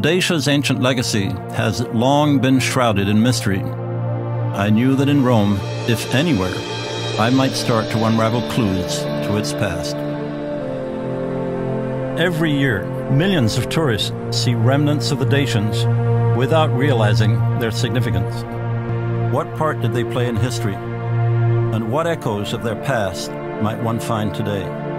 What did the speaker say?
Dacia's ancient legacy has long been shrouded in mystery. I knew that in Rome, if anywhere, I might start to unravel clues to its past. Every year, millions of tourists see remnants of the Dacians without realizing their significance. What part did they play in history? And what echoes of their past might one find today?